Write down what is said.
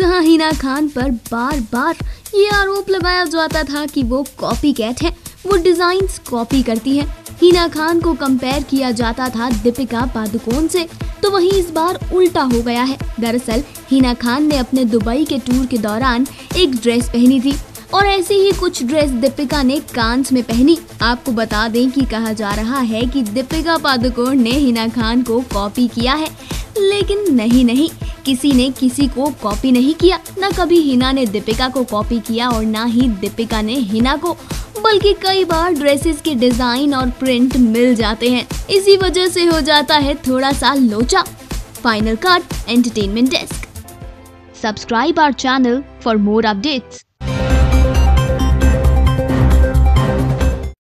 हिना खान पर बार बार ये आरोप लगाया जाता था कि वो कॉपी कैट है। वो डिज़ाइन कॉपी करती है। हिना खान को कंपेयर किया जाता था दीपिका पादुकोण से। तो वहीं इस बार उल्टा हो गया है। दरअसल हिना खान ने अपने दुबई के टूर के दौरान एक ड्रेस पहनी थी। और ऐसी ही कुछ ड्रेस दीपिका ने कांच में पहनी। आपको बता दें कि कहा जा रहा है कि दीपिका पादुकोण ने हिना खान को कॉपी किया है। लेकिन नहीं नहीं। किसी ने किसी को कॉपी नहीं किया। न कभी हिना ने दीपिका को कॉपी किया और ना ही दीपिका ने हिना को। बल्कि कई बार ड्रेसेस के डिज़ाइन और प्रिंट मिल जाते हैं। इसी वजह से हो जाता है थोड़ा सा लोचा। Final card entertainment desk subscribe our channel for more updates